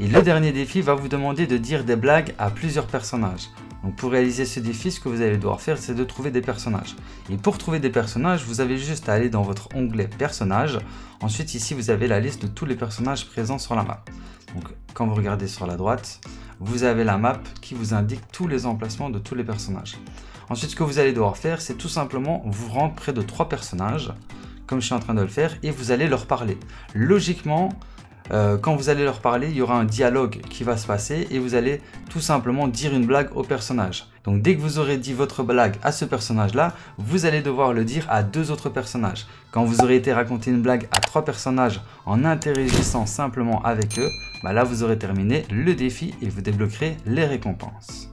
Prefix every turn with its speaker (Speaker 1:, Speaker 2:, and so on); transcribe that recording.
Speaker 1: Et le dernier défi va vous demander de dire des blagues à plusieurs personnages. Donc pour réaliser ce défi, ce que vous allez devoir faire, c'est de trouver des personnages. Et pour trouver des personnages, vous avez juste à aller dans votre onglet personnages. Ensuite, ici, vous avez la liste de tous les personnages présents sur la map. Donc quand vous regardez sur la droite, vous avez la map qui vous indique tous les emplacements de tous les personnages. Ensuite, ce que vous allez devoir faire, c'est tout simplement vous rendre près de trois personnages, comme je suis en train de le faire, et vous allez leur parler. Logiquement, euh, quand vous allez leur parler, il y aura un dialogue qui va se passer et vous allez tout simplement dire une blague au personnage. Donc dès que vous aurez dit votre blague à ce personnage-là, vous allez devoir le dire à deux autres personnages. Quand vous aurez été raconter une blague à trois personnages en interagissant simplement avec eux, bah là vous aurez terminé le défi et vous débloquerez les récompenses.